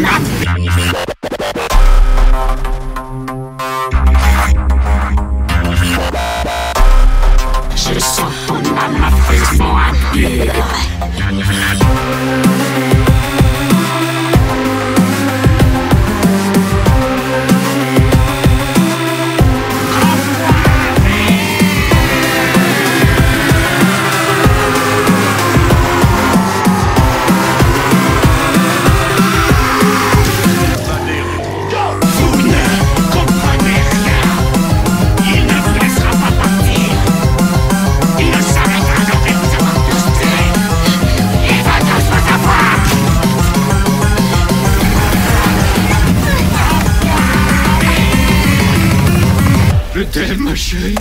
Not. T'aime, ma chérie.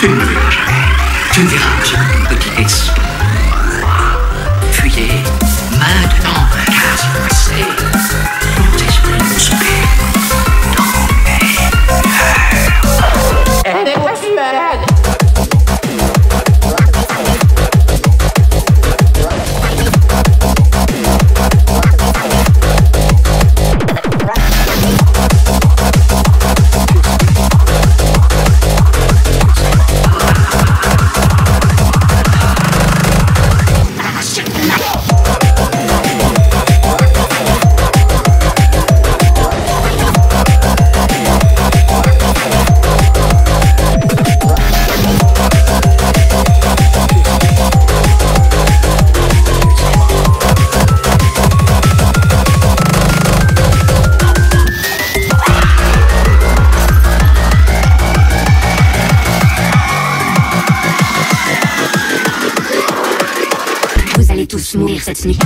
这名字有，好。tous mourir cette nuit.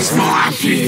It's my kid.